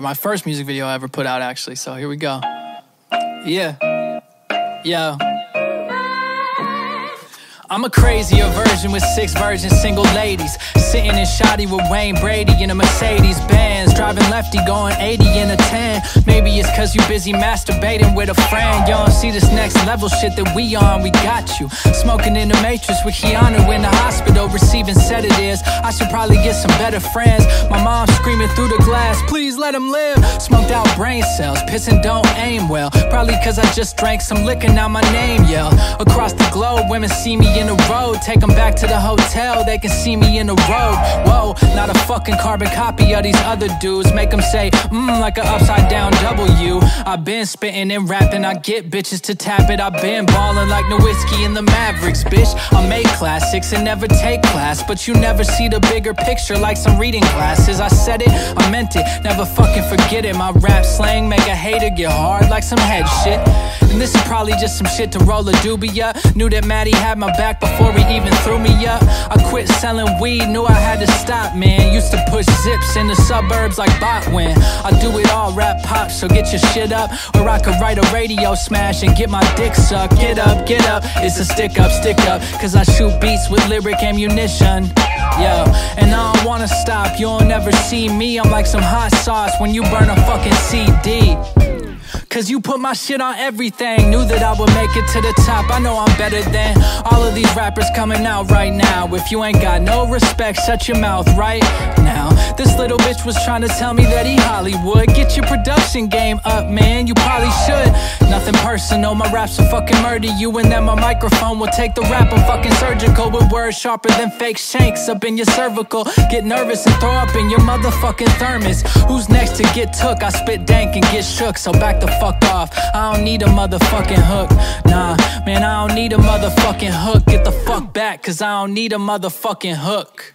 My first music video I ever put out, actually. So here we go. Yeah. Yo. I'm a crazier version with six virgin single ladies. Sitting in shoddy with Wayne Brady in a Mercedes Benz. Driving lefty, going 80 in a 10. Maybe it's cause you busy masturbating with a friend. Don't see this next level shit that we on, we got you. Smoking in the Matrix with Keanu in the hospital. I should probably get some better friends. My mom screaming through the glass, please let him live. Smoked out brain cells, pissing don't aim well. Probably cause I just drank some liquor, now my name yell. Across the globe, women see me in the road. Take them back to the hotel, they can see me in the road. Whoa, not a fucking carbon copy of these other dudes. Make them say, mmm, like an upside down W. I've been spitting and rapping, I get bitches to tap it. I've been balling like Nowitzki in the Mavericks, bitch. I make classics and never take class, but you never see the bigger picture like some reading glasses. I said it, I meant it, never fucking forget it. My rap slang make a hater get hard like some head shit. And this is probably just some shit to roll a doobie up. Knew that Maddie had my back before he even threw me up. I quit selling weed, knew I had to stop, man. Used to push zips in the suburbs like Botwin. I do it all, rap pop, so get your shit up. Or I could write a radio smash and get my dick sucked. Get up, get up, it's a stick up, stick up. Cause I shoot beats with lyric ammunition. Yo, and I don't wanna stop, you'll never see me. I'm like some hot sauce when you burn a fucking CD. Cause you put my shit on everything. Knew that I would make it to the top. I know I'm better than all of these rappers coming out right now. If you ain't got no respect, shut your mouth right now. Bitch was trying to tell me that he Hollywood. Get your production game up, man. You probably should. Nothing personal, my raps will fucking murder you. And then my microphone will take the rap. I'm fucking surgical with words sharper than fake shanks up in your cervical. Get nervous and throw up in your motherfucking thermos. Who's next to get took? I spit dank and get shook, so back the fuck off. I don't need a motherfucking hook. Nah, man, I don't need a motherfucking hook. Get the fuck back, cause I don't need a motherfucking hook.